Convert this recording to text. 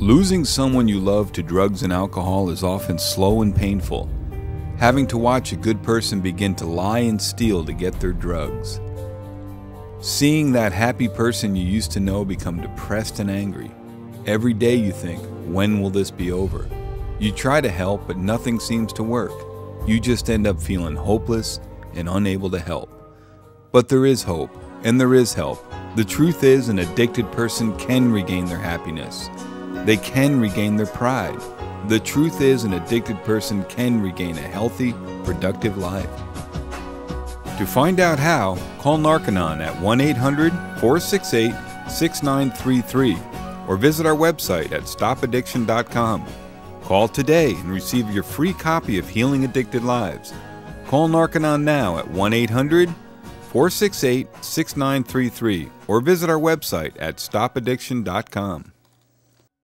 Losing someone you love to drugs and alcohol is often slow and painful. Having to watch a good person begin to lie and steal to get their drugs. Seeing that happy person you used to know become depressed and angry. Every day you think, when will this be over? You try to help, but nothing seems to work. You just end up feeling hopeless and unable to help. But there is hope, and there is help. The truth is, an addicted person can regain their happiness. They can regain their pride. The truth is, an addicted person can regain a healthy, productive life. To find out how, call Narconon at 1 800 468 6933 or visit our website at stopaddiction.com. Call today and receive your free copy of Healing Addicted Lives. Call Narconon now at 1 800 468 6933 or visit our website at stopaddiction.com.